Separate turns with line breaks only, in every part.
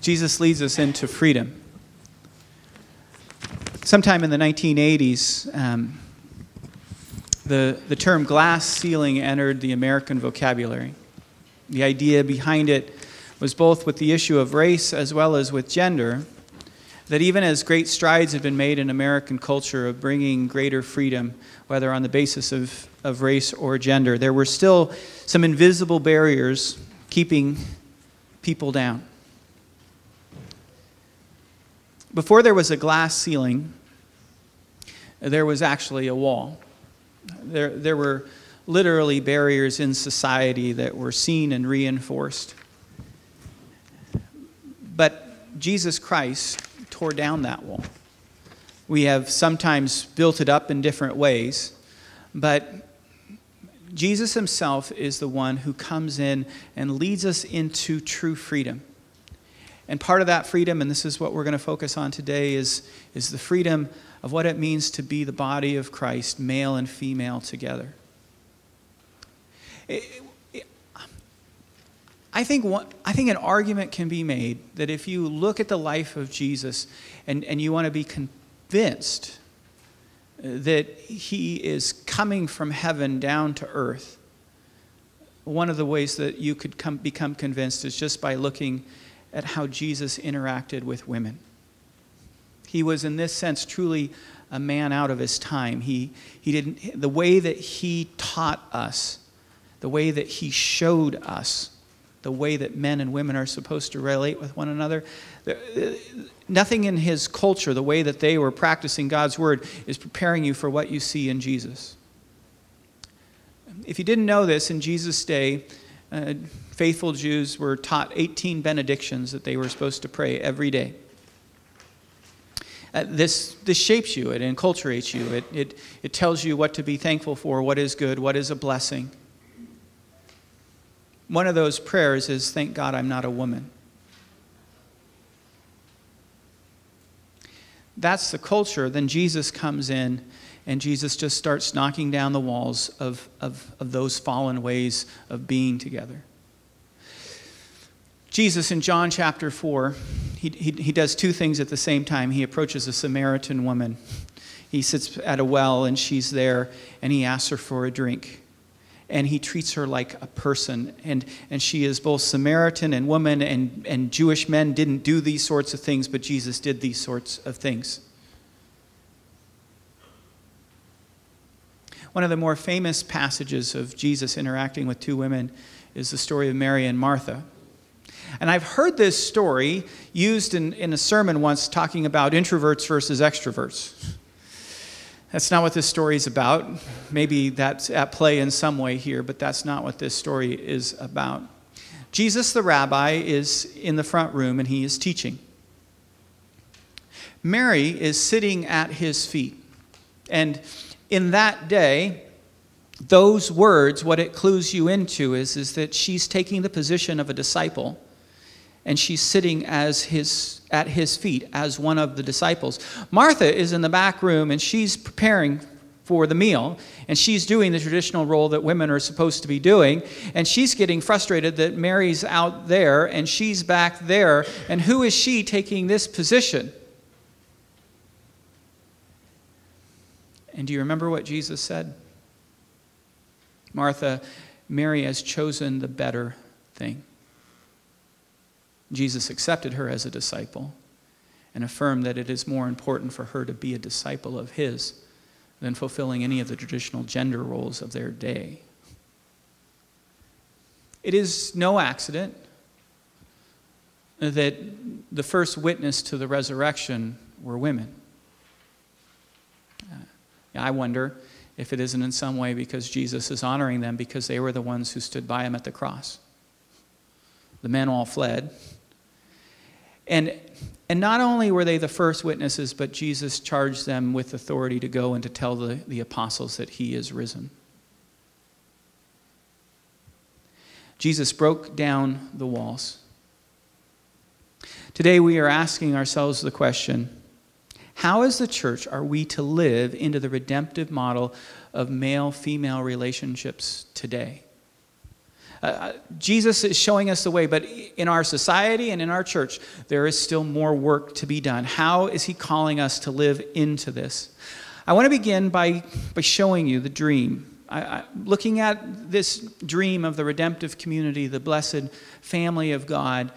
Jesus leads us into freedom. Sometime in the 1980s, um, the, the term glass ceiling entered the American vocabulary. The idea behind it was both with the issue of race as well as with gender, that even as great strides have been made in American culture of bringing greater freedom, whether on the basis of, of race or gender, there were still some invisible barriers keeping people down. Before there was a glass ceiling, there was actually a wall. There, there were literally barriers in society that were seen and reinforced. But Jesus Christ tore down that wall. We have sometimes built it up in different ways, but Jesus himself is the one who comes in and leads us into true freedom. And part of that freedom, and this is what we're going to focus on today, is, is the freedom of what it means to be the body of Christ, male and female together. I, think one, I think an argument can be made that if you look at the life of Jesus and, and you want to be convinced uh, that he is coming from heaven down to earth, one of the ways that you could come, become convinced is just by looking at how Jesus interacted with women. He was, in this sense, truly a man out of his time. He, he didn't, the way that he taught us, the way that he showed us, the way that men and women are supposed to relate with one another, nothing in his culture, the way that they were practicing God's word, is preparing you for what you see in Jesus. If you didn't know this, in Jesus' day, uh, faithful Jews were taught 18 benedictions that they were supposed to pray every day. Uh, this, this shapes you, it enculturates you, it, it, it tells you what to be thankful for, what is good, what is a blessing. One of those prayers is, Thank God I'm not a woman. That's the culture. Then Jesus comes in and Jesus just starts knocking down the walls of, of, of those fallen ways of being together. Jesus in John chapter 4, he, he, he does two things at the same time. He approaches a Samaritan woman. He sits at a well and she's there and he asks her for a drink. And he treats her like a person. And, and she is both Samaritan and woman, and, and Jewish men didn't do these sorts of things, but Jesus did these sorts of things. One of the more famous passages of Jesus interacting with two women is the story of Mary and Martha. And I've heard this story used in, in a sermon once talking about introverts versus extroverts. That's not what this story is about. Maybe that's at play in some way here, but that's not what this story is about. Jesus, the rabbi, is in the front room and he is teaching. Mary is sitting at his feet. And in that day, those words, what it clues you into is, is that she's taking the position of a disciple and she's sitting as his, at his feet as one of the disciples. Martha is in the back room and she's preparing for the meal and she's doing the traditional role that women are supposed to be doing and she's getting frustrated that Mary's out there and she's back there and who is she taking this position? And do you remember what Jesus said? Martha, Mary has chosen the better thing. Jesus accepted her as a disciple and affirmed that it is more important for her to be a disciple of his than fulfilling any of the traditional gender roles of their day. It is no accident that the first witness to the resurrection were women. Uh, I wonder if it isn't in some way because Jesus is honoring them because they were the ones who stood by him at the cross. The men all fled, and, and not only were they the first witnesses, but Jesus charged them with authority to go and to tell the, the apostles that he is risen. Jesus broke down the walls. Today we are asking ourselves the question how, as the church, are we to live into the redemptive model of male female relationships today? Uh, Jesus is showing us the way, but in our society and in our church, there is still more work to be done. How is he calling us to live into this? I want to begin by, by showing you the dream. I, I, looking at this dream of the redemptive community, the blessed family of God,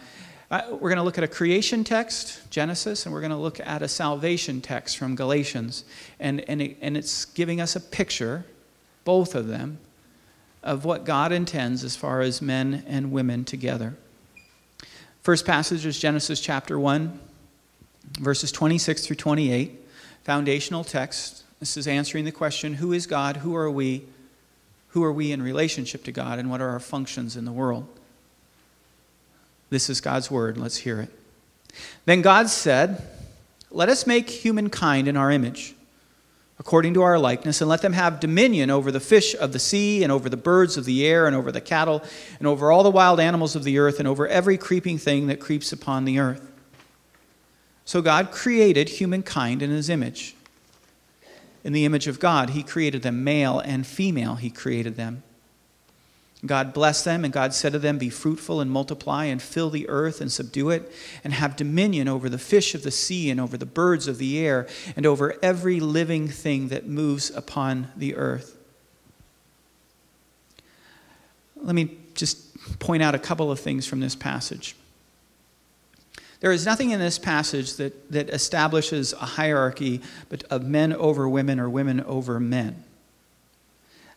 uh, we're going to look at a creation text, Genesis, and we're going to look at a salvation text from Galatians. And, and, it, and it's giving us a picture, both of them, of what God intends as far as men and women together. First passage is Genesis chapter 1, verses 26 through 28, foundational text. This is answering the question who is God? Who are we? Who are we in relationship to God? And what are our functions in the world? This is God's word. Let's hear it. Then God said, Let us make humankind in our image according to our likeness, and let them have dominion over the fish of the sea, and over the birds of the air, and over the cattle, and over all the wild animals of the earth, and over every creeping thing that creeps upon the earth. So God created humankind in his image. In the image of God, he created them, male and female, he created them. God blessed them, and God said to them, Be fruitful and multiply, and fill the earth and subdue it, and have dominion over the fish of the sea, and over the birds of the air, and over every living thing that moves upon the earth. Let me just point out a couple of things from this passage. There is nothing in this passage that, that establishes a hierarchy but of men over women or women over men.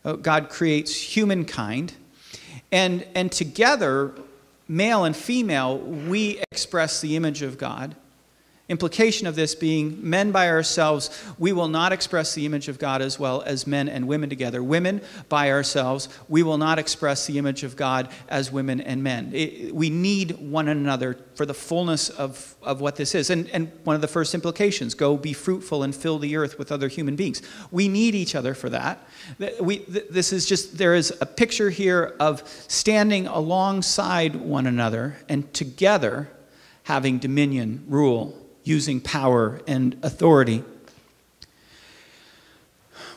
Uh, God creates humankind and, and together, male and female, we express the image of God. Implication of this being men by ourselves, we will not express the image of God as well as men and women together. Women by ourselves, we will not express the image of God as women and men. It, we need one another for the fullness of, of what this is. And, and one of the first implications go be fruitful and fill the earth with other human beings. We need each other for that. We, this is just, there is a picture here of standing alongside one another and together having dominion, rule, using power and authority.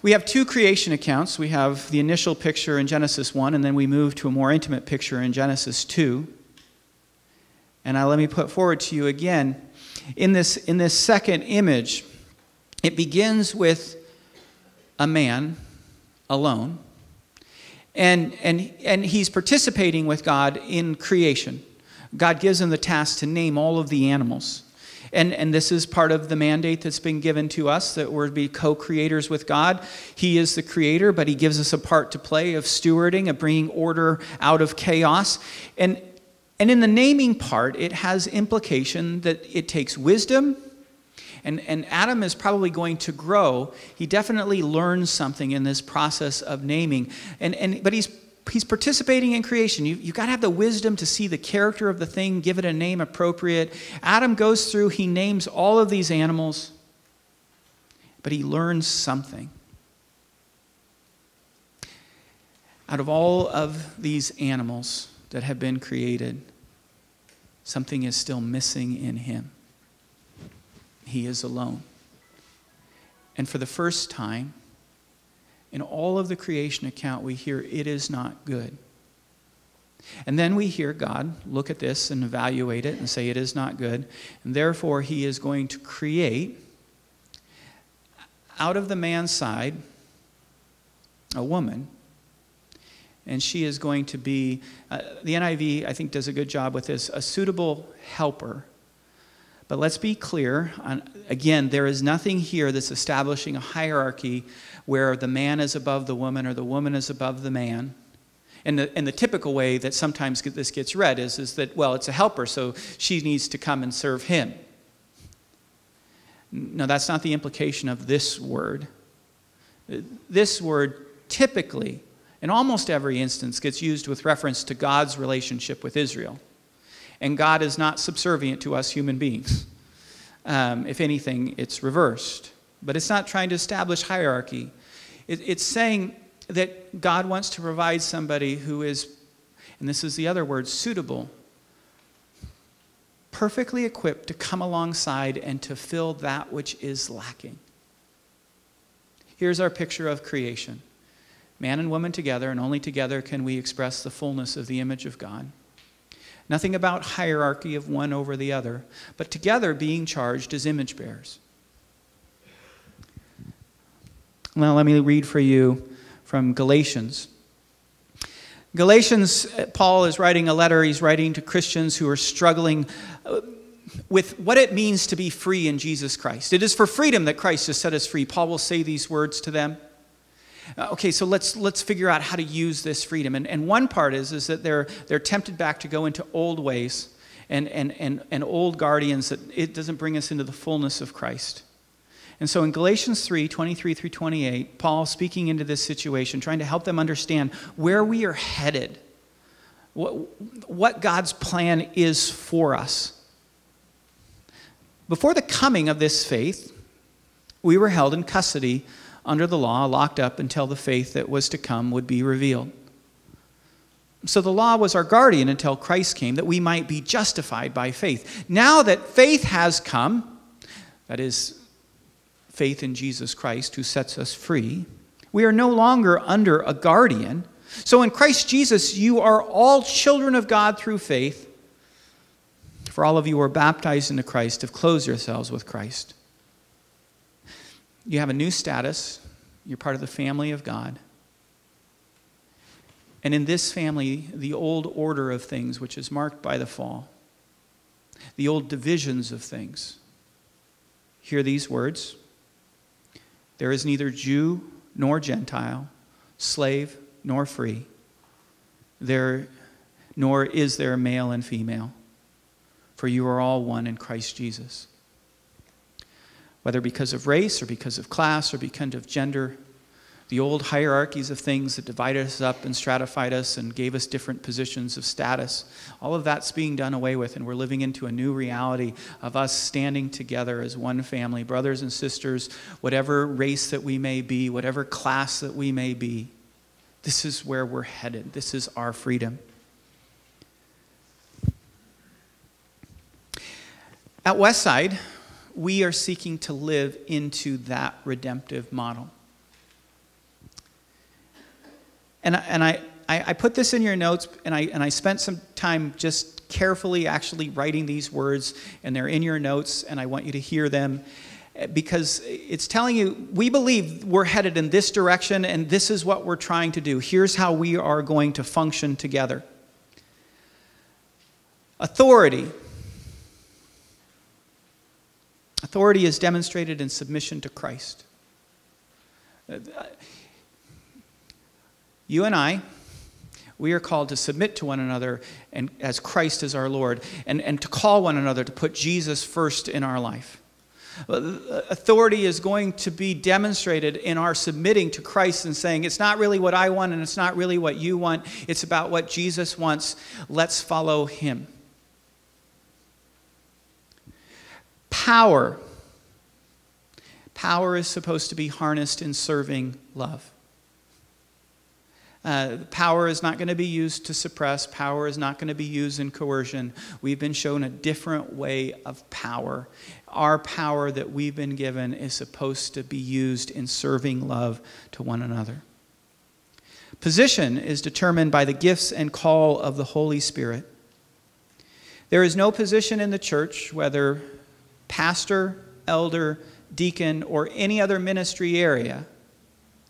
We have two creation accounts. We have the initial picture in Genesis 1, and then we move to a more intimate picture in Genesis 2. And I, let me put forward to you again in this, in this second image, it begins with a man alone, and, and, and he's participating with God in creation. God gives him the task to name all of the animals. And, and this is part of the mandate that's been given to us that we're to be co creators with God. He is the creator, but He gives us a part to play of stewarding, of bringing order out of chaos. And, and in the naming part, it has implication that it takes wisdom. And, and Adam is probably going to grow. He definitely learns something in this process of naming. And, and, but he's he's participating in creation. You, you've got to have the wisdom to see the character of the thing, give it a name appropriate. Adam goes through, he names all of these animals, but he learns something. Out of all of these animals that have been created, something is still missing in him. He is alone. And for the first time, in all of the creation account, we hear it is not good. And then we hear God look at this and evaluate it and say it is not good. And therefore, he is going to create out of the man's side a woman. And she is going to be, uh, the NIV, I think, does a good job with this, a suitable helper. But let's be clear. On, again, there is nothing here that's establishing a hierarchy where the man is above the woman or the woman is above the man. And the, and the typical way that sometimes this gets read is, is that, well, it's a helper, so she needs to come and serve him. No, that's not the implication of this word. This word typically, in almost every instance, gets used with reference to God's relationship with Israel. And God is not subservient to us human beings. Um, if anything, it's reversed but it's not trying to establish hierarchy. It, it's saying that God wants to provide somebody who is, and this is the other word, suitable, perfectly equipped to come alongside and to fill that which is lacking. Here's our picture of creation man and woman together, and only together can we express the fullness of the image of God. Nothing about hierarchy of one over the other, but together being charged as image bearers. Well, let me read for you from Galatians. Galatians, Paul is writing a letter. He's writing to Christians who are struggling uh, with what it means to be free in Jesus Christ. It is for freedom that Christ has set us free. Paul will say these words to them. Uh, okay, so let's, let's figure out how to use this freedom. And, and one part is, is that they're, they're tempted back to go into old ways and, and, and, and old guardians that it doesn't bring us into the fullness of Christ. And so in Galatians 3 23 through 28, Paul speaking into this situation, trying to help them understand where we are headed, what, what God's plan is for us. Before the coming of this faith, we were held in custody under the law, locked up until the faith that was to come would be revealed. So the law was our guardian until Christ came, that we might be justified by faith. Now that faith has come, that is, faith in Jesus Christ who sets us free, we are no longer under a guardian. So in Christ Jesus, you are all children of God through faith. For all of you who are baptized into Christ have closed yourselves with Christ. You have a new status. You're part of the family of God. And in this family, the old order of things, which is marked by the fall, the old divisions of things, hear these words There is neither Jew nor Gentile, slave nor free, there, nor is there male and female, for you are all one in Christ Jesus. Whether because of race or because of class or because of gender, the old hierarchies of things that divided us up and stratified us and gave us different positions of status, all of that's being done away with, and we're living into a new reality of us standing together as one family, brothers and sisters, whatever race that we may be, whatever class that we may be. This is where we're headed. This is our freedom. At Westside, we are seeking to live into that redemptive model. And, and I, I, put this in your notes, and I, and I spent some time just carefully actually writing these words, and they're in your notes, and I want you to hear them eh, because it's telling you we believe we're headed in this direction, and this is what we're trying to do. Here's how we are going to function together authority Authority is demonstrated in submission to Christ. Eh, You and I, we are called to submit to one another and as Christ is our Lord, and, and to call one another to put Jesus first in our life. Uh, authority is going to be demonstrated in our submitting to Christ and saying, It's not really what I want and it's not really what you want. It's about what Jesus wants. Let's follow him. Power. Power is supposed to be harnessed in serving love. Uh, power is not going to be used to suppress. Power is not going to be used in coercion. We've been shown a different way of power. Our power that we've been given is supposed to be used in serving love to one another. Position is determined by the gifts and call of the Holy Spirit. There is no position in the church, whether pastor, elder, deacon, or any other ministry area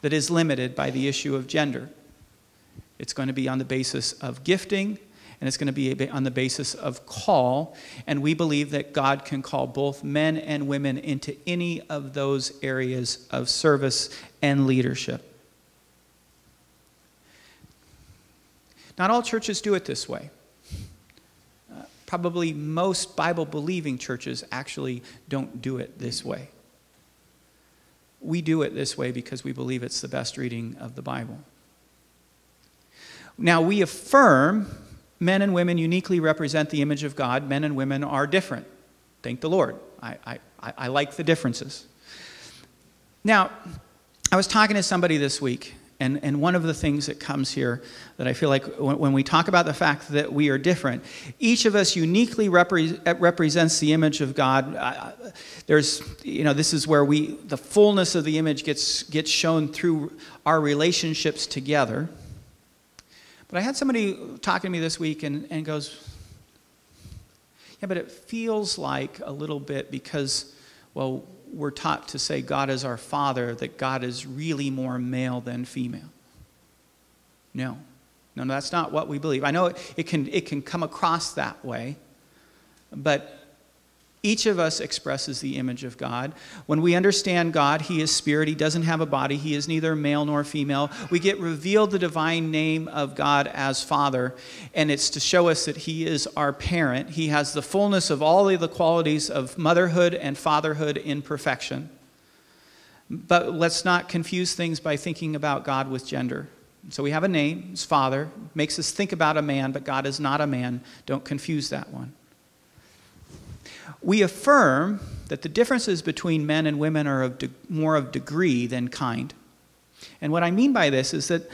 that is limited by the issue of gender. It's going to be on the basis of gifting, and it's going to be on the basis of call. And we believe that God can call both men and women into any of those areas of service and leadership. Not all churches do it this way uh, probably most Bible believing churches actually don't do it this way. We do it this way because we believe it's the best reading of the Bible. Now, we affirm men and women uniquely represent the image of God. Men and women are different. Thank the Lord. I, I, I like the differences. Now, I was talking to somebody this week, And, and one of the things that comes here that I feel like when, when we talk about the fact that we are different, each of us uniquely repre- represents the image of God. Uh, there's, you know, this is where we, the fullness of the image gets, gets shown through our relationships together. But I had somebody talking to me this week and, and goes, Yeah, but it feels like a little bit because, well, we're taught to say God is our Father, that God is really more male than female. No. No, no that's not what we believe. I know it, it, can, it can come across that way, but each of us expresses the image of God. When we understand God, He is spirit, He doesn't have a body, He is neither male nor female. We get revealed the divine name of God as Father, and it's to show us that He is our parent. He has the fullness of all of the qualities of motherhood and fatherhood in perfection. But let's not confuse things by thinking about God with gender. So we have a name, it's Father, makes us think about a man, but God is not a man. Don't confuse that one. We affirm that the differences between men and women are of more of degree than kind. And what I mean by this is that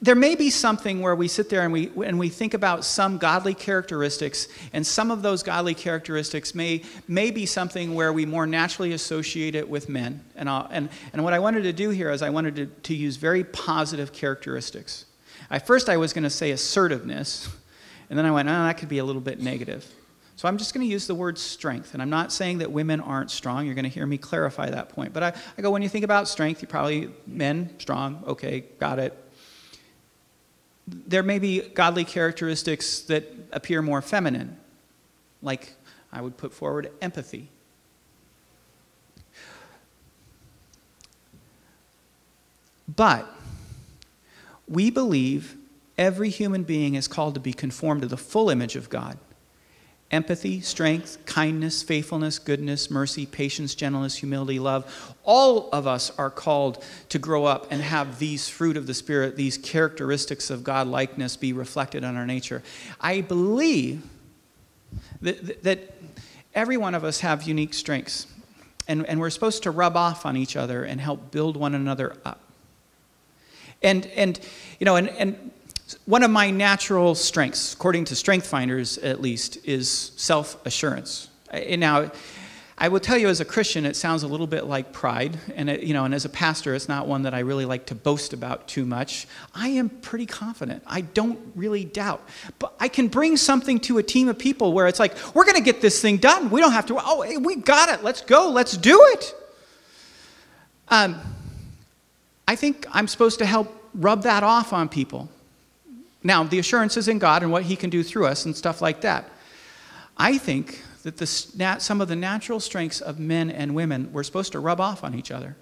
there may be something where we sit there and we, and we think about some godly characteristics, and some of those godly characteristics may, may be something where we more naturally associate it with men. And, and, and what I wanted to do here is I wanted to, to use very positive characteristics. At first, I was going to say assertiveness, and then I went, oh, that could be a little bit negative. So I'm just going to use the word strength. And I'm not saying that women aren't strong. You're going to hear me clarify that point. But I, I go, when you think about strength, you probably, men, strong, okay, got it. There may be godly characteristics that appear more feminine, like I would put forward empathy. But we believe every human being is called to be conformed to the full image of God empathy, strength, kindness, faithfulness, goodness, mercy, patience, gentleness, humility, love. All of us are called to grow up and have these fruit of the Spirit, these characteristics of God likeness be reflected in our nature. I believe that, that every one of us have unique strengths, and, and we're supposed to rub off on each other and help build one another up. And, and you know, and, and one of my natural strengths, according to Strength Finders at least, is self assurance. Now, I will tell you as a Christian, it sounds a little bit like pride, and it, you know, and as a pastor, it's not one that I really like to boast about too much. I am pretty confident. I don't really doubt, but I can bring something to a team of people where it's like, we're going to get this thing done. We don't have to. Oh, hey, we got it. Let's go. Let's do it. Um, I think I'm supposed to help rub that off on people. Now, the assurance is in God and what He can do through us and stuff like that. I think that the, some of the natural strengths of men and women we're supposed to rub off on each other.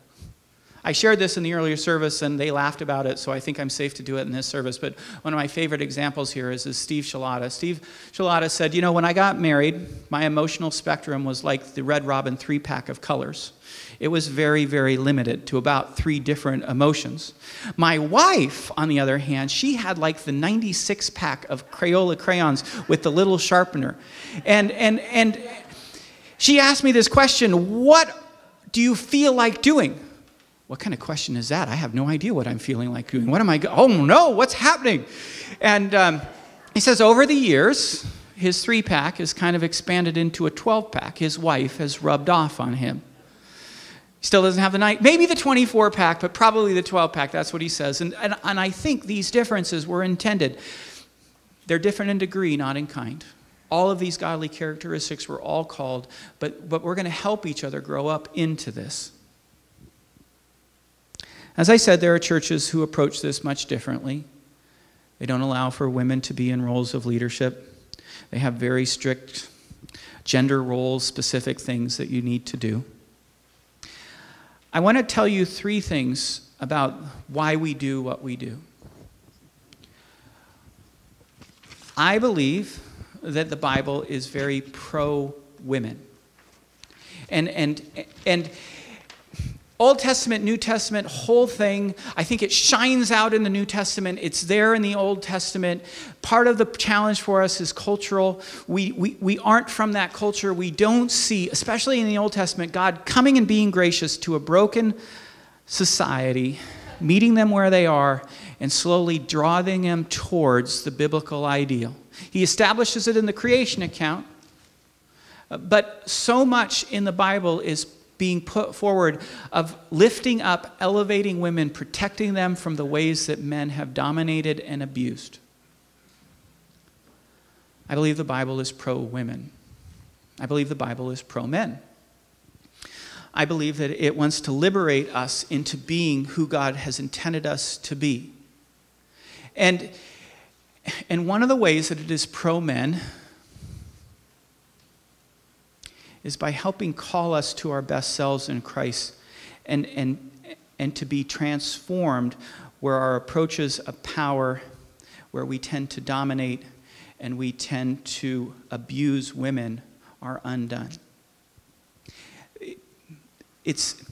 I shared this in the earlier service and they laughed about it, so I think I'm safe to do it in this service. But one of my favorite examples here is, is Steve Shalata. Steve Shalata said, You know, when I got married, my emotional spectrum was like the Red Robin three pack of colors it was very, very limited to about three different emotions. My wife, on the other hand, she had like the 96 pack of Crayola crayons with the little sharpener. And, and, and she asked me this question What do you feel like doing? What kind of question is that? I have no idea what I'm feeling like doing. What am I? Go- oh no, what's happening? And um, he says, over the years, his three pack has kind of expanded into a 12 pack. His wife has rubbed off on him. Still doesn't have the night, maybe the 24 pack, but probably the 12 pack. That's what he says. And, and, and I think these differences were intended. They're different in degree, not in kind. All of these godly characteristics were all called, but, but we're going to help each other grow up into this. As I said, there are churches who approach this much differently. They don't allow for women to be in roles of leadership, they have very strict gender roles, specific things that you need to do. I want to tell you three things about why we do what we do. I believe that the Bible is very pro women. And, and, and Old Testament, New Testament, whole thing. I think it shines out in the New Testament. It's there in the Old Testament. Part of the challenge for us is cultural. We, we, we aren't from that culture. We don't see, especially in the Old Testament, God coming and being gracious to a broken society meeting them where they are and slowly drawing them towards the biblical ideal. He establishes it in the creation account, uh, but so much in the Bible is being put forward of lifting up, elevating women, protecting them from the ways that men have dominated and abused. I believe the Bible is pro women. I believe the Bible is pro men. I believe that it wants to liberate us into being who God has intended us to be. And, and one of the ways that it is pro men is by helping call us to our best selves in Christ and, and, and to be transformed where our approaches of power, where we tend to dominate and we tend to abuse women, are undone. It's,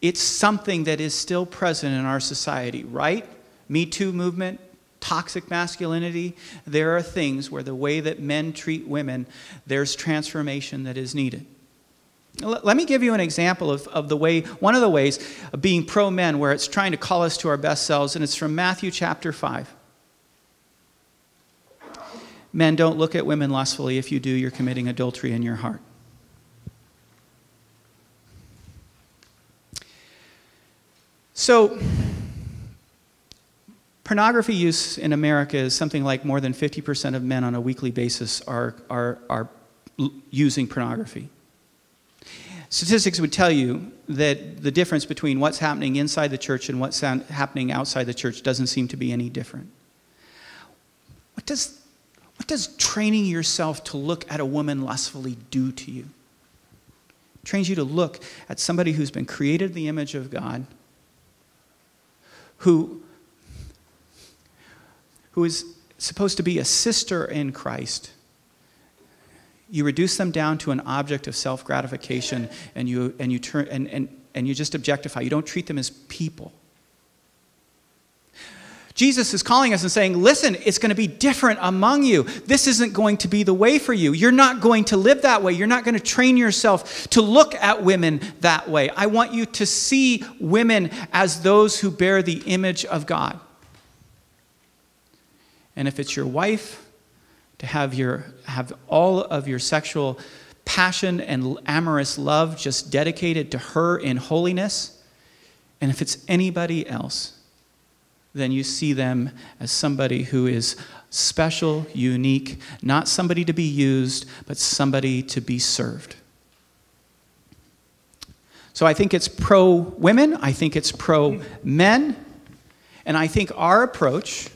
it's something that is still present in our society, right? Me Too movement, toxic masculinity. There are things where the way that men treat women, there's transformation that is needed. Let me give you an example of, of the way, one of the ways of being pro men, where it's trying to call us to our best selves, and it's from Matthew chapter 5. Men, don't look at women lustfully. If you do, you're committing adultery in your heart. So, pornography use in America is something like more than 50% of men on a weekly basis are, are, are using pornography. Statistics would tell you that the difference between what's happening inside the church and what's happening outside the church doesn't seem to be any different. What does, what does training yourself to look at a woman lustfully do to you? It trains you to look at somebody who's been created in the image of God, who, who is supposed to be a sister in Christ you reduce them down to an object of self gratification and you, and, you turn, and, and, and you just objectify. You don't treat them as people. Jesus is calling us and saying, Listen, it's going to be different among you. This isn't going to be the way for you. You're not going to live that way. You're not going to train yourself to look at women that way. I want you to see women as those who bear the image of God. And if it's your wife, to have, your, have all of your sexual passion and amorous love just dedicated to her in holiness. And if it's anybody else, then you see them as somebody who is special, unique, not somebody to be used, but somebody to be served. So I think it's pro women, I think it's pro men, and I think our approach,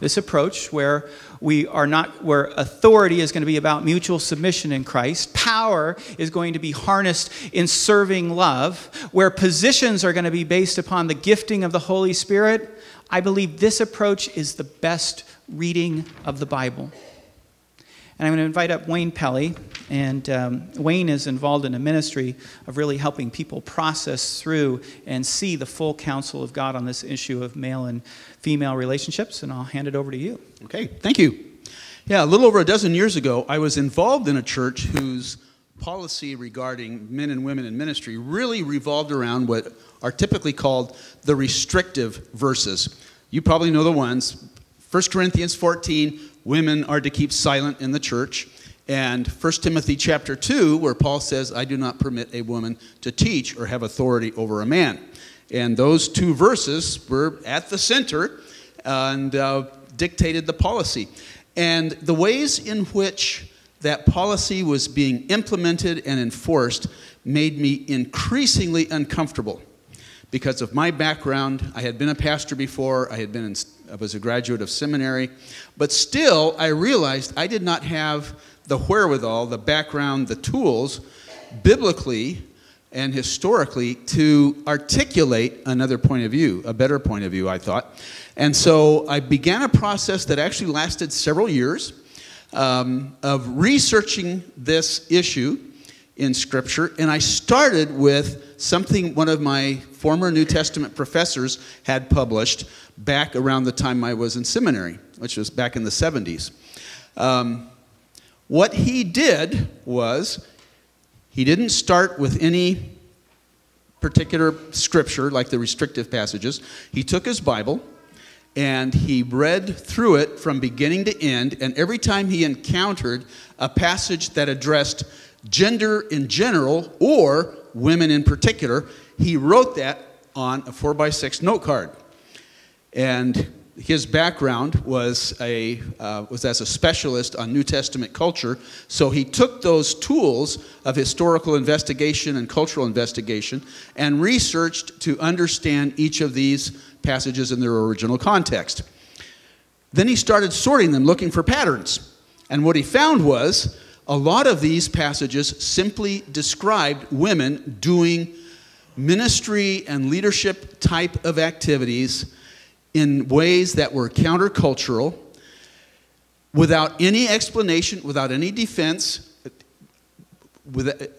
this approach where we are not where authority is going to be about mutual submission in Christ. Power is going to be harnessed in serving love, where positions are going to be based upon the gifting of the Holy Spirit. I believe this approach is the best reading of the Bible. And I'm going to invite up Wayne Pelly. And um, Wayne is involved in a ministry of really helping people process through and see the full counsel of God on this issue of male and female relationships. And I'll hand it over to you.
Okay, thank you. Yeah, a little over a dozen years ago, I was involved in a church whose policy regarding men and women in ministry really revolved around what are typically called the restrictive verses. You probably know the ones 1 Corinthians 14, women are to keep silent in the church. And 1 Timothy chapter 2, where Paul says, I do not permit a woman to teach or have authority over a man. And those two verses were at the center and uh, dictated the policy. And the ways in which that policy was being implemented and enforced made me increasingly uncomfortable because of my background. I had been a pastor before, I had been in, I was a graduate of seminary, but still I realized I did not have the wherewithal, the background, the tools biblically and historically to articulate another point of view, a better point of view, I thought. And so I began a process that actually lasted several years um, of researching this issue in Scripture. And I started with something one of my former New Testament professors had published back around the time I was in seminary, which was back in the 70s. Um, what he did was he didn't start with any particular scripture, like the restrictive passages, he took his Bible and he read through it from beginning to end. And every time he encountered a passage that addressed gender in general or women in particular, he wrote that on a 4x6 note card. And his background was, a, uh, was as a specialist on New Testament culture, so he took those tools of historical investigation and cultural investigation and researched to understand each of these passages in their original context. Then he started sorting them, looking for patterns. And what he found was a lot of these passages simply described women doing ministry and leadership type of activities in ways that were countercultural, without any explanation, without any defense, with,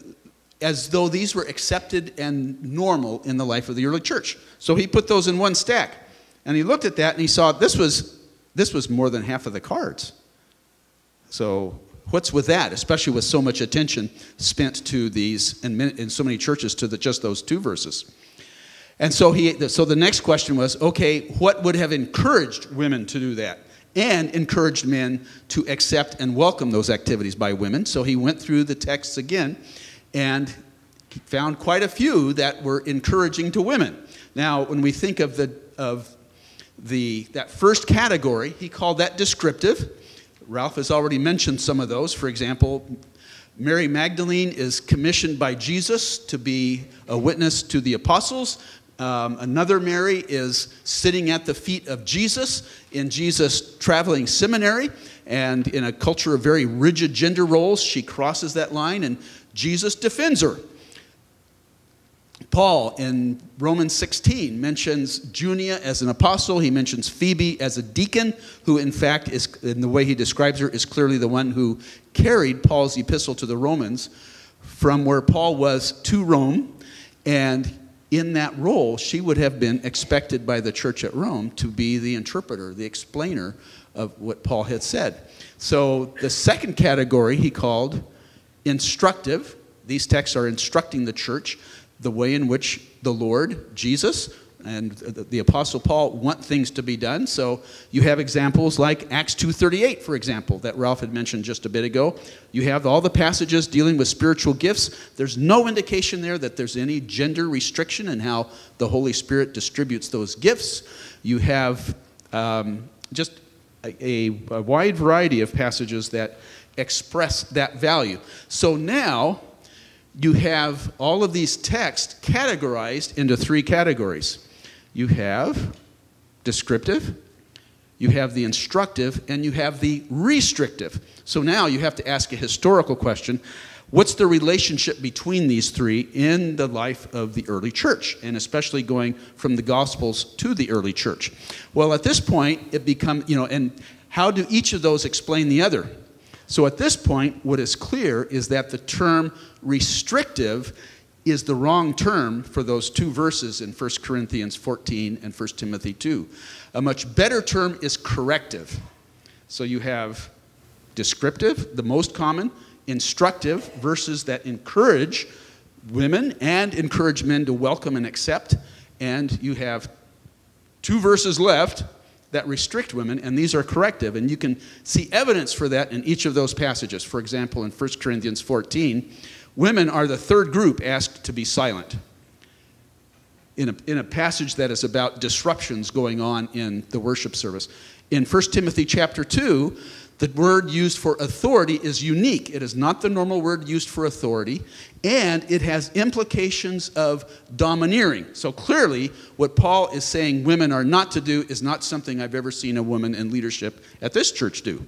as though these were accepted and normal in the life of the early church. So he put those in one stack. And he looked at that and he saw this was, this was more than half of the cards. So what's with that, especially with so much attention spent to these, in, so many churches, to the, just those two verses? And so, he, so the next question was okay, what would have encouraged women to do that? And encouraged men to accept and welcome those activities by women. So he went through the texts again and found quite a few that were encouraging to women. Now, when we think of, the, of the, that first category, he called that descriptive. Ralph has already mentioned some of those. For example, Mary Magdalene is commissioned by Jesus to be a witness to the apostles. Um, another Mary is sitting at the feet of Jesus in Jesus' traveling seminary. And in a culture of very rigid gender roles, she crosses that line and Jesus defends her. Paul in Romans 16 mentions Junia as an apostle. He mentions Phoebe as a deacon, who, in fact, is, in the way he describes her, is clearly the one who carried Paul's epistle to the Romans from where Paul was to Rome. And in that role, she would have been expected by the church at Rome to be the interpreter, the explainer of what Paul had said. So the second category he called instructive. These texts are instructing the church the way in which the Lord, Jesus, and the apostle paul want things to be done. So you have examples like acts 2.38 for example that ralph had mentioned just a bit ago. You have all the passages dealing with spiritual gifts. There's no indication there that there's any gender restriction in how the holy spirit distributes those gifts. You have um, just a, a wide variety of passages that express that value. So now you have all of these texts categorized into three categories you have descriptive, you have the instructive, and you have the restrictive. So now you have to ask a historical question what's the relationship between these three in the life of the early church, and especially going from the Gospels to the early church? Well, at this point, it becomes, you know, and how do each of those explain the other? So at this point, what is clear is that the term restrictive is the wrong term for those two verses in 1 Corinthians 14 and 1 Timothy 2. A much better term is corrective. So you have descriptive, the most common, instructive, verses that encourage women and encourage men to welcome and accept. And you have two verses left that restrict women, and these are corrective. And you can see evidence for that in each of those passages. For example, in 1 Corinthians 14, Women are the third group asked to be silent. In a, in a passage that is about disruptions going on in the worship service. In 1 Timothy chapter 2, the word used for authority is unique. It is not the normal word used for authority, and it has implications of domineering. So clearly, what Paul is saying women are not to do is not something I've ever seen a woman in leadership at this church do.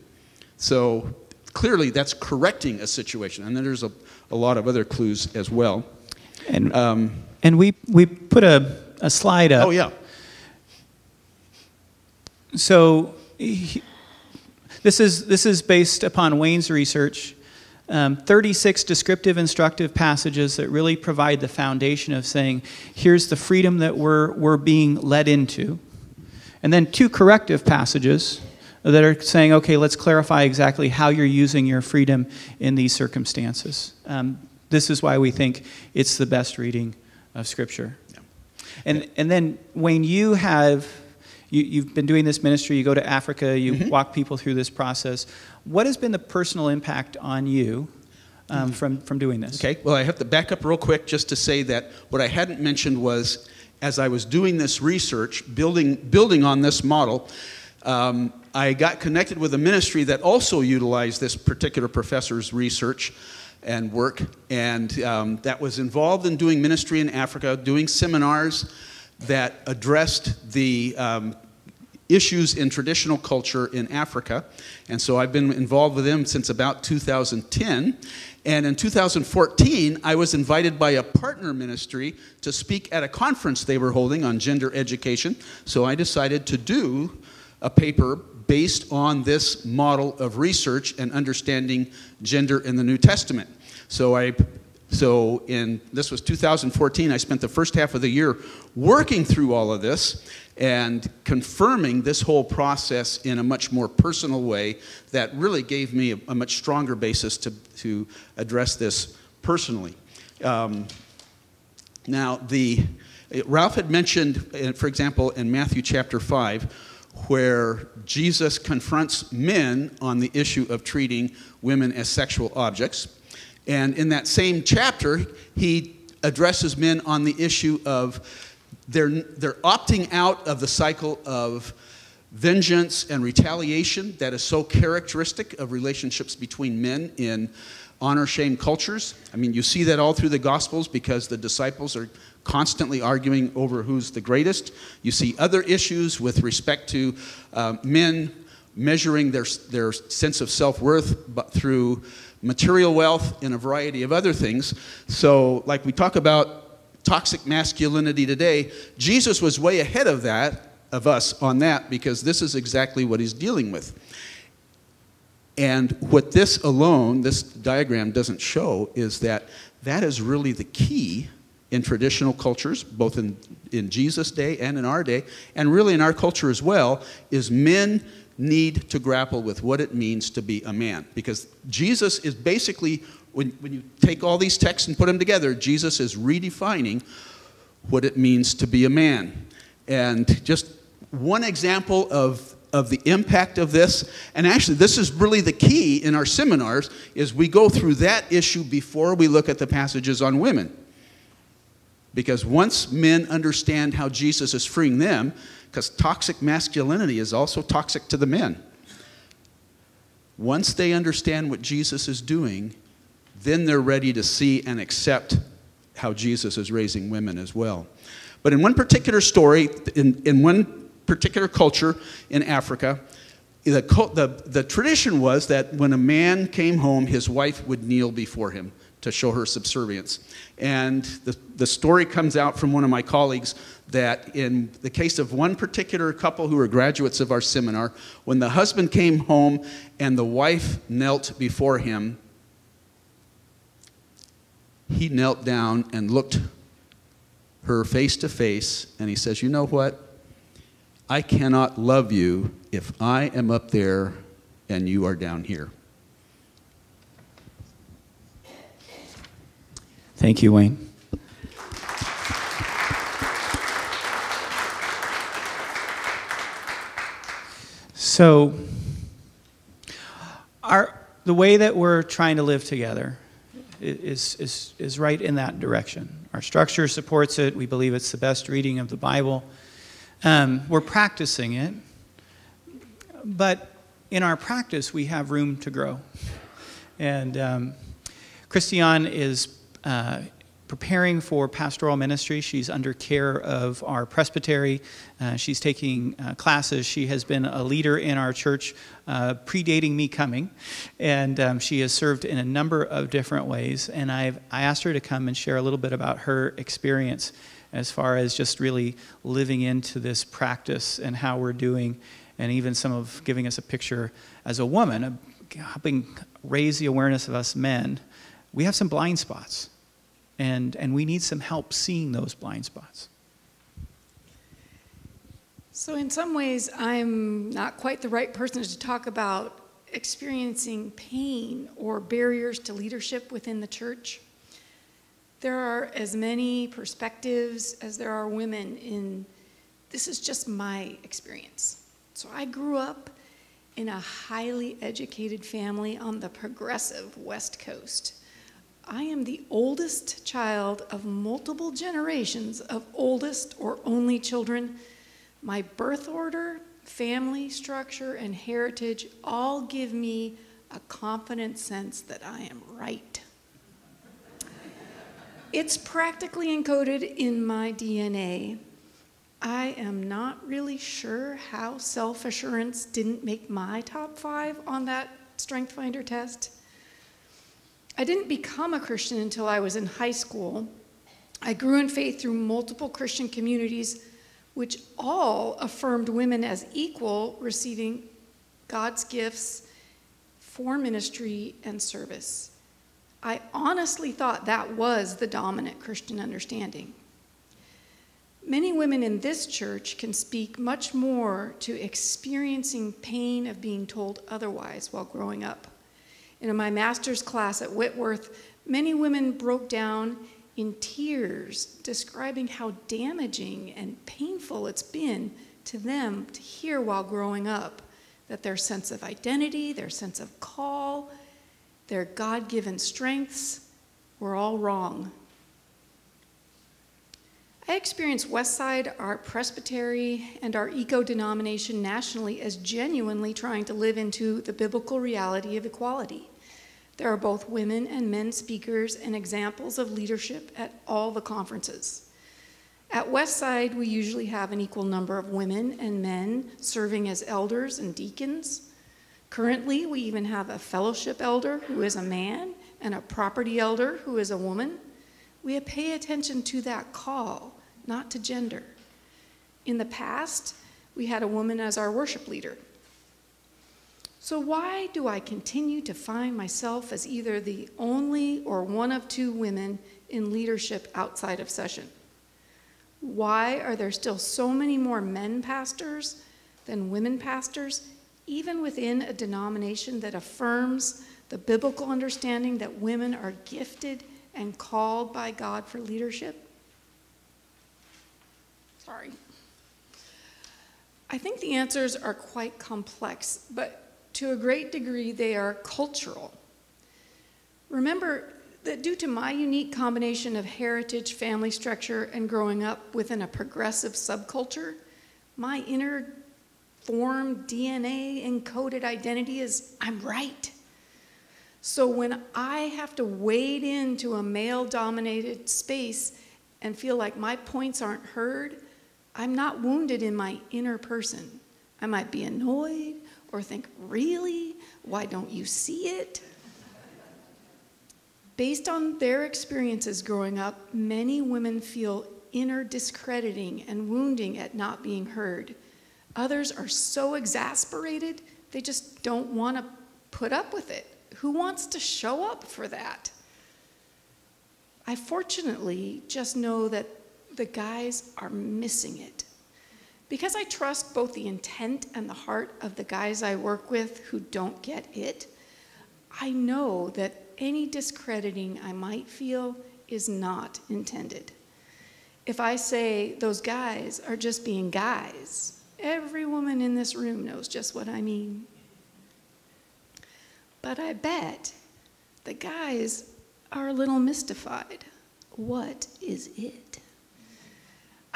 So clearly, that's correcting a situation. And then there's a a lot of other clues as well.
And, um, and we, we put a, a slide up.
Oh, yeah.
So he, this, is, this is based upon Wayne's research. Um, 36 descriptive instructive passages that really provide the foundation of saying, here's the freedom that we're, we're being led into. And then two corrective passages that are saying, okay, let's clarify exactly how you're using your freedom in these circumstances. Um, this is why we think it's the best reading of Scripture.
Yeah.
And, and then, Wayne, you have, you, you've been doing this ministry, you go to Africa, you
Mm-hmm.
walk people through this process. What has been the personal impact on you um, from, from doing this?
Okay, well, I have to back up real quick just to say that what I hadn't mentioned was as I was doing this research, building, building on this model, um, I got connected with a ministry that also utilized this particular professor's research and work, and um, that was involved in doing ministry in Africa, doing seminars that addressed the um, issues in traditional culture in Africa. And so I've been involved with them since about 2010. And in 2014, I was invited by a partner ministry to speak at a conference they were holding on gender education. So I decided to do a paper based on this model of research and understanding gender in the New Testament. So I so in this was 2014, I spent the first half of the year working through all of this and confirming this whole process in a much more personal way that really gave me a, a much stronger basis to, to address this personally. Um, now, the Ralph had mentioned, uh, for example, in Matthew chapter 5, where Jesus confronts men on the issue of treating women as sexual objects. And in that same chapter, he addresses men on the issue of they're, they're opting out of the cycle of vengeance and retaliation that is so characteristic of relationships between men in honor shame cultures. I mean, you see that all through the Gospels because the disciples are constantly arguing over who's the greatest. You see other issues with respect to uh, men measuring their, their sense of self worth through material wealth and a variety of other things. So, like we talk about toxic masculinity today, Jesus was way ahead of that, of us on that, because this is exactly what he's dealing with. And what this alone, this diagram doesn't show, is that that is really the key in traditional cultures, both in, in Jesus' day and in our day, and really in our culture as well, is men need to grapple with what it means to be a man. Because Jesus is basically, when, when you take all these texts and put them together, Jesus is redefining what it means to be a man. And just one example of, of the impact of this, and actually this is really the key in our seminars, is we go through that issue before we look at the passages on women. Because once men understand how Jesus is freeing them, because toxic masculinity is also toxic to the men. Once they understand what Jesus is doing, then they're ready to see and accept how Jesus is raising women as well. But in one particular story, in, in one particular culture in Africa, the, the, the tradition was that when a man came home, his wife would kneel before him to show her subservience. And the, the story comes out from one of my colleagues that in the case of one particular couple who were graduates of our seminar, when the husband came home and the wife knelt before him, he knelt down and looked her face to face and he says, You know what? I cannot love you if I am up there and you are down here.
Thank you, Wayne. So, our, the way that we're trying to live together is, is, is right in that direction. Our structure supports it. We believe it's the best reading of the Bible. Um, we're practicing it. But in our practice, we have room to grow. And um, Christiane is uh, preparing for pastoral ministry. She's under care of our presbytery. Uh, she's taking uh, classes. She has been a leader in our church uh, predating me coming, and um, she has served in a number of different ways. And I've, I asked her to come and share a little bit about her experience as far as just really living into this practice and how we're doing, and even some of giving us a picture as a woman, of helping raise the awareness of us men. We have some blind spots and, and we need some help seeing those blind spots.
So, in some ways, I'm not quite the right person to talk about experiencing pain or barriers to leadership within the church. There are as many perspectives as there are women in this is just my experience. So I grew up in a highly educated family on the progressive West Coast. I am the oldest child of multiple generations of oldest or only children. My birth order, family structure, and heritage all give me a confident sense that I am right. It's practically encoded in my DNA. I am not really sure how self assurance didn't make my top five on that Strength Finder test. I didn't become a Christian until I was in high school. I grew in faith through multiple Christian communities, which all affirmed women as equal, receiving God's gifts for ministry and service. I honestly thought that was the dominant Christian understanding. Many women in this church can speak much more to experiencing pain of being told otherwise while growing up. In my master's class at Whitworth, many women broke down in tears describing how damaging and painful it's been to them to hear while growing up that their sense of identity, their sense of call, their God given strengths were all wrong. I experience Westside, our presbytery, and our eco denomination nationally as genuinely trying to live into the biblical reality of equality. There are both women and men speakers and examples of leadership at all the conferences. At Westside, we usually have an equal number of women and men serving as elders and deacons. Currently, we even have a fellowship elder who is a man and a property elder who is a woman. We pay attention to that call, not to gender. In the past, we had a woman as our worship leader. So, why do I continue to find myself as either the only or one of two women in leadership outside of session? Why are there still so many more men pastors than women pastors, even within a denomination that affirms the biblical understanding that women are gifted and called by God for leadership? Sorry. I think the answers are quite complex, but to a great degree, they are cultural. Remember that due to my unique combination of heritage, family structure, and growing up within a progressive subculture, my inner form, DNA encoded identity is I'm right. So when I have to wade into a male dominated space and feel like my points aren't heard, I'm not wounded in my inner person. I might be annoyed or think, really? Why don't you see it? Based on their experiences growing up, many women feel inner discrediting and wounding at not being heard. Others are so exasperated, they just don't want to put up with it. Who wants to show up for that? I fortunately just know that the guys are missing it. Because I trust both the intent and the heart of the guys I work with who don't get it, I know that any discrediting I might feel is not intended. If I say those guys are just being guys, every woman in this room knows just what I mean. But I bet the guys are a little mystified. What is it?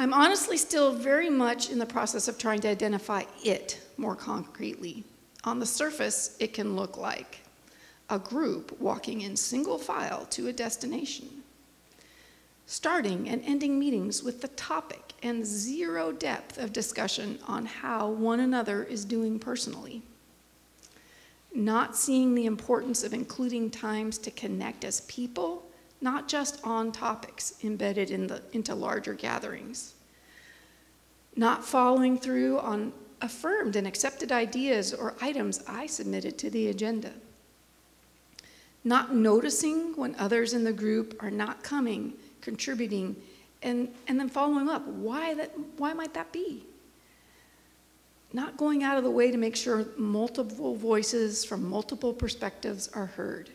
I'm honestly still very much in the process of trying to identify it more concretely. On the surface, it can look like a group walking in single file to a destination, starting and ending meetings with the topic and zero depth of discussion on how one another is doing personally, not seeing the importance of including times to connect as people not just on topics embedded in the, into larger gatherings. Not following through on affirmed and accepted ideas or items I submitted to the agenda. Not noticing when others in the group are not coming, contributing, and, and then following up. Why, that, why might that be? Not going out of the way to make sure multiple voices from multiple perspectives are heard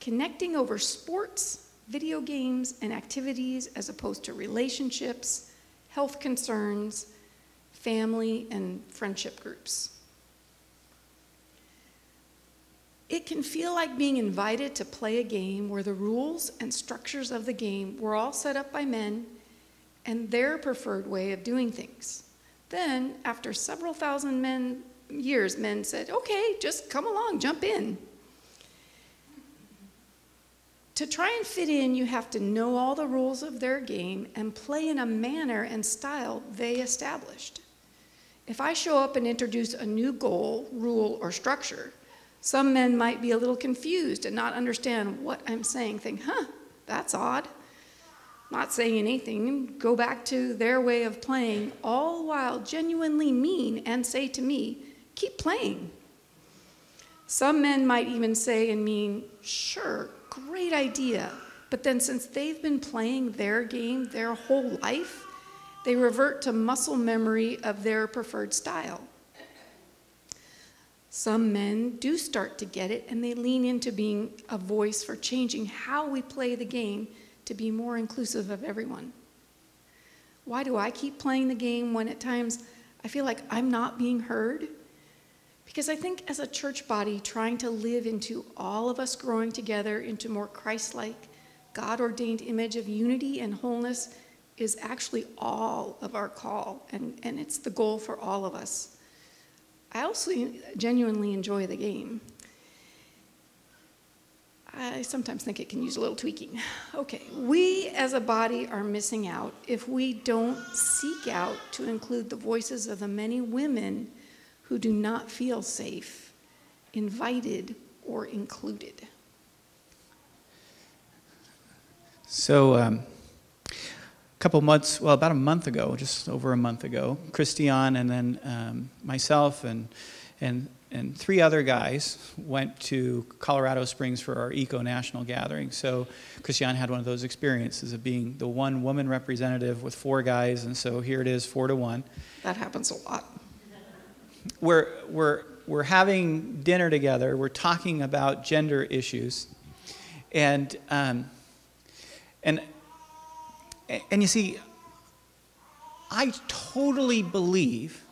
connecting over sports video games and activities as opposed to relationships, health concerns, family, and friendship groups. It can feel like being invited to play a game where the rules and structures of the game were all set up by men and their preferred way of doing things. Then, after several thousand men, years, men said, okay, just come along, jump in. To try and fit in, you have to know all the rules of their game and play in a manner and style they established. If I show up and introduce a new goal, rule, or structure, some men might be a little confused and not understand what I'm saying, think, huh, that's odd. Not saying anything, go back to their way of playing, all while genuinely mean and say to me, keep playing. Some men might even say and mean, sure, great idea. But then, since they've been playing their game their whole life, they revert to muscle memory of their preferred style. Some men do start to get it and they lean into being a voice for changing how we play the game to be more inclusive of everyone. Why do I keep playing the game when at times I feel like I'm not being heard? Because I think as a church body, trying to live into all of us growing together into more Christ like, God ordained image of unity and wholeness is actually all of our call, and, and it's the goal for all of us. I also genuinely enjoy the game. I sometimes think it can use a little tweaking. Okay, we as a body are missing out if we don't seek out to include the voices of the many women who do not feel safe, invited, or included.
So, um, a couple months, well, about a month ago, just over a month ago, Christian and then um, myself and, and, and three other guys went to Colorado Springs for our Eco National Gathering. So, Christian had one of those experiences of being the one woman representative with four guys, and so here it is, four to one.
That happens a lot
we're, we're, we're having dinner together, we're talking about gender issues, and, um, and, and you see, I totally believe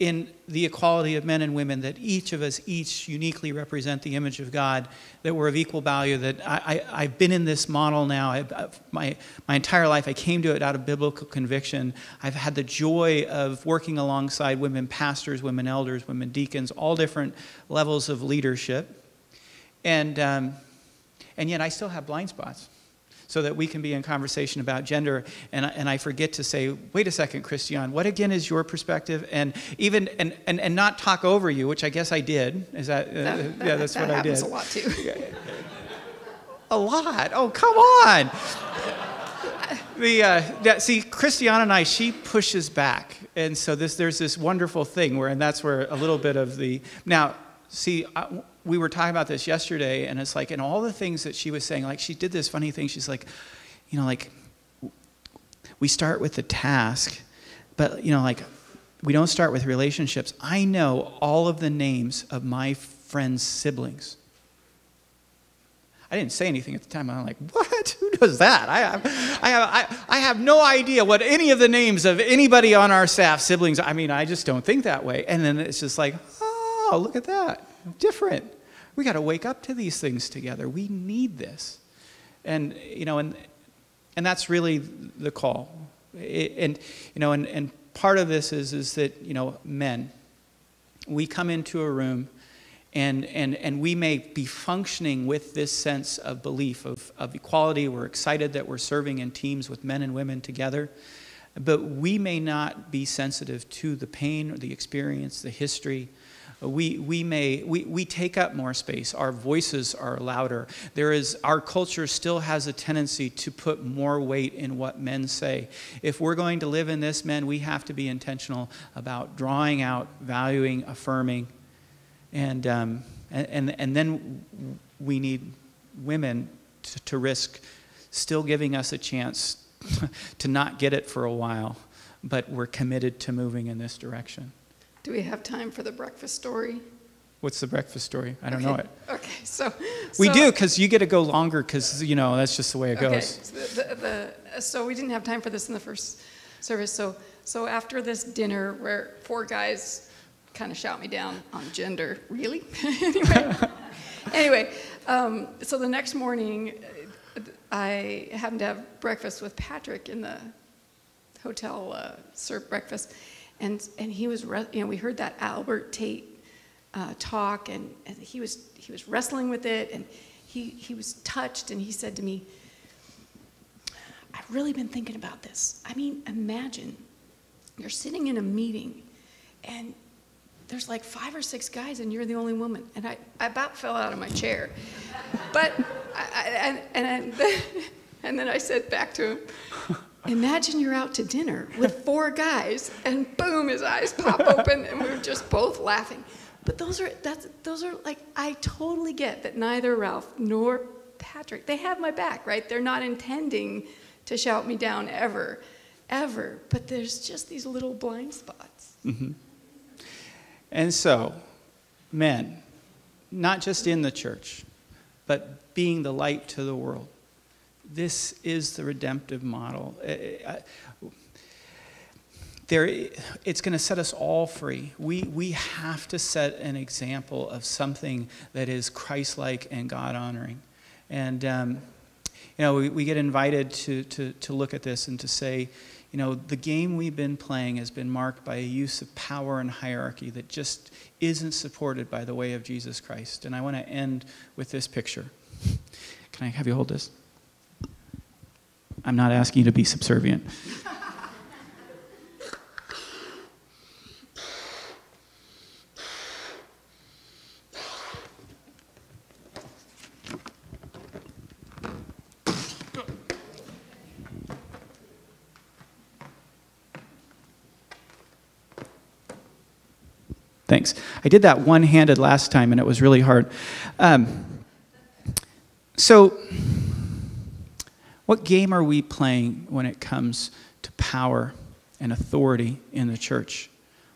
in the equality of men and women, that each of us each uniquely represent the image of God, that we're of equal value, that I, have been in this model now. I, my, my entire life, I came to it out of biblical conviction. I've had the joy of working alongside women pastors, women elders, women deacons, all different levels of leadership. And, um, and yet I still have blind spots so that we can be in conversation about gender. And, and I forget to say, wait a second, Christian, what again is your perspective? And even and, and, and not talk over you, which I guess I did. Is that, uh,
that,
uh, yeah, that's
that
what I did.
a lot too.
a lot. Oh, come on. the uh, that, see, Christian and I, she pushes back, and so this there's this wonderful thing where, and that's where a little bit of the now. See, I, we were talking about this yesterday, and it's like, and all the things that she was saying, like she did this funny thing. She's like, you know, like we start with the task, but you know, like we don't start with relationships. I know all of the names of my friends' siblings. I didn't say anything at the time. I'm like, what? Who does that? I have, I have, I, I have no idea what any of the names of anybody on our staff, siblings. I mean, I just don't think that way. And then it's just like, oh, look at that different. We got to wake up to these things together. We need this. And, you know, and, and that's really the call. It, and, you know, and, and part of this is, is that, you know, men, we come into a room and, and, and we may be functioning with this sense of belief of, of equality. We're excited that we're serving in teams with men and women together. But we may not be sensitive to the pain or the experience, the history, we, we may we, we take up more space. Our voices are louder. There is our culture still has a tendency to put more weight in what men say. If we're going to live in this men we have to be intentional about drawing out valuing affirming. And um, and, and, and then we need women to, to risk still giving us a chance to not get it for a while but we're committed to moving in this direction
do we have time for the breakfast story?
What's the breakfast story? I don't know it.
Okay, so.
We do, because you get to go longer, because, you know, that's just the way it
Okay,
goes.
so the, the, so we didn't have time for this in the first service. So, so after this dinner where four guys kind of shout me down on gender, really? anyway, anyway, um, so the next morning, uh, I happened to have breakfast with Patrick in the hotel uh, served breakfast, and and he was you know we heard that Albert Tate uh, talk, and, and he was he was wrestling with it, and he he was touched, and he said to me, "I've really been thinking about this. I mean, imagine you're sitting in a meeting, and there's like five or six guys, and you're the only woman." And I, I about fell out of my chair, but I, I, and and then, and then I said back to him. Imagine you're out to dinner with four guys, and boom, his eyes pop open, and we're just both laughing. But those are that's those are like I totally get that neither Ralph nor Patrick they have my back, right? They're not intending to shout me down ever, ever. But there's just these little blind spots. Mm-hmm.
And so, men, not just in the church, but being the light to the world. This is the redemptive model. Eh, eh, There, it's going to set us all free. We, we have to set an example of something that is Christ like and God honoring. And, um, you know, we, we get invited to, to, to look at this and to say, you know, the game we've been playing has been marked by a use of power and hierarchy that just isn't supported by the way of Jesus Christ. And I want to end with this picture. Can I have you hold this? I'm not asking you to be subservient. Thanks. I did that one handed last time and it was really hard. Um, so, what game are we playing when it comes to power and authority in the church?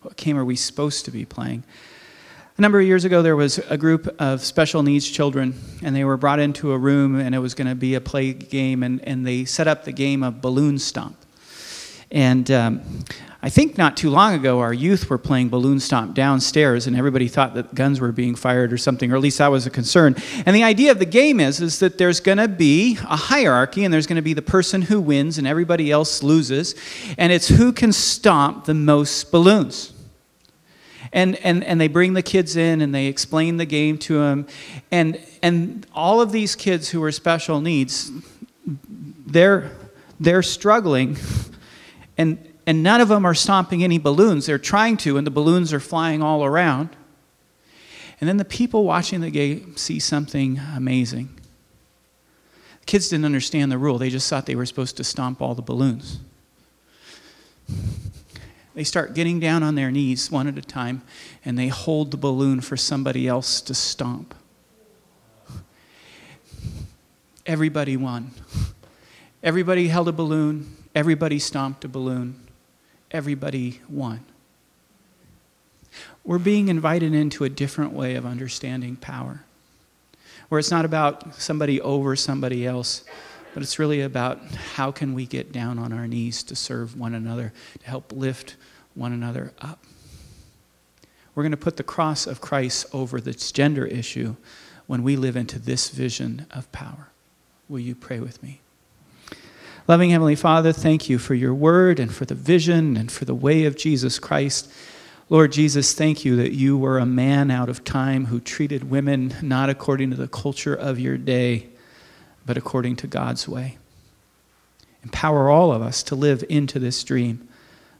What game are we supposed to be playing? A number of years ago, there was a group of special needs children, and they were brought into a room, and it was going to be a play game, and, and they set up the game of balloon stomp. And um, I think not too long ago, our youth were playing balloon stomp downstairs, and everybody thought that guns were being fired or something, or at least that was a concern. And the idea of the game is, is that there's going to be a hierarchy, and there's going to be the person who wins, and everybody else loses, and it's who can stomp the most balloons. And, and, and they bring the kids in and they explain the game to them. And, and all of these kids who are special needs, they're, they're struggling and, and none of them are stomping any balloons. They're trying to, and the balloons are flying all around. And then the people watching the game see something amazing. The kids didn't understand the rule, they just thought they were supposed to stomp all the balloons. They start getting down on their knees one at a time, and they hold the balloon for somebody else to stomp. Everybody won. Everybody held a balloon, everybody stomped a balloon, everybody won. We're being invited into a different way of understanding power, where it's not about somebody over somebody else, but it's really about how can we get down on our knees to serve one another, to help lift one another up. We're going to put the cross of Christ over this gender issue when we live into this vision of power. Will you pray with me? Loving Heavenly Father, thank you for your word and for the vision and for the way of Jesus Christ. Lord Jesus, thank you that you were a man out of time who treated women not according to the culture of your day, but according to God's way. Empower all of us to live into this dream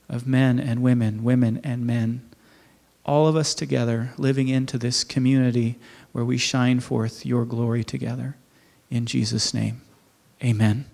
of men and women, women and men, all of us together living into this community where we shine forth your glory together. In Jesus' name, amen.